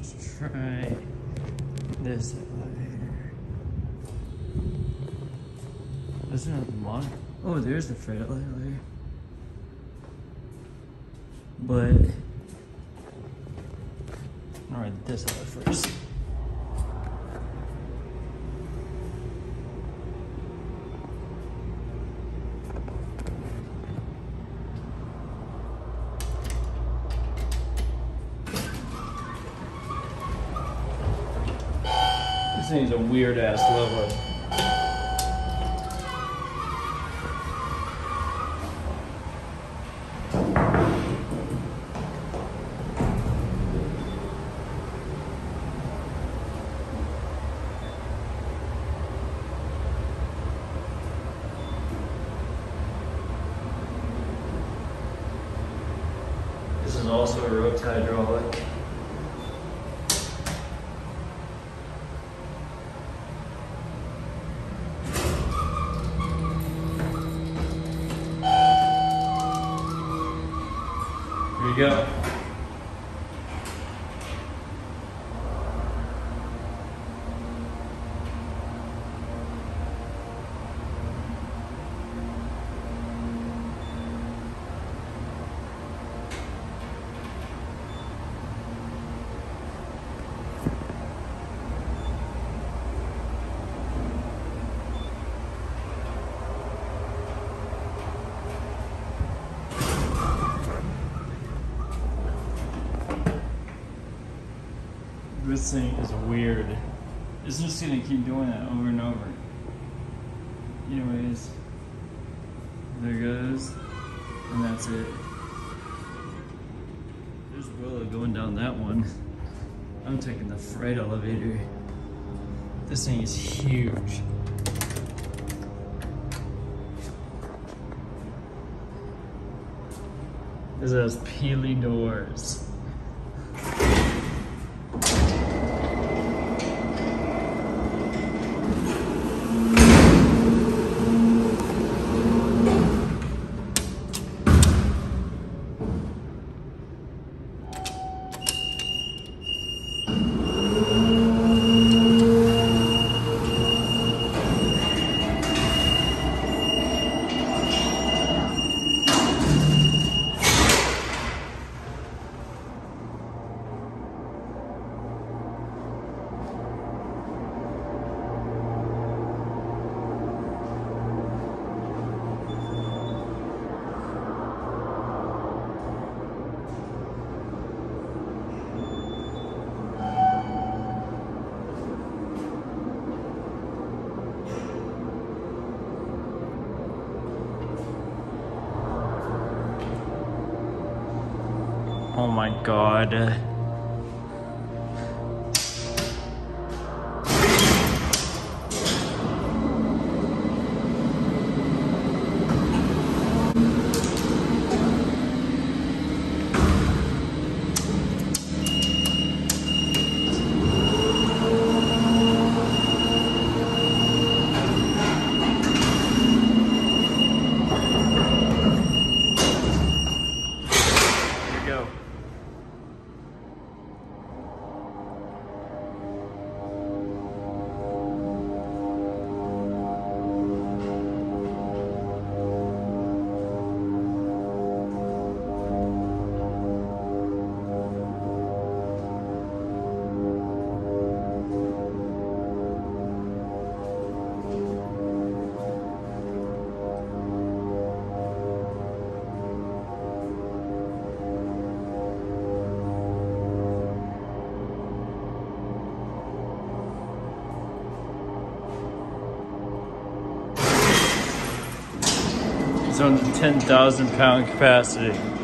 Let's try this elevator. Doesn't have the. Oh, there's the freight elevator. But all right, this out first. Thing's a weird ass level. This is also a rope hydraulic. Here you go. This thing is weird. It's just gonna keep doing that over and over. Anyways, there goes, and that's it. There's Willa going down that one. I'm taking the freight elevator. This thing is huge. This has Peelle doors. Oh my god. On 10,000 pound capacity.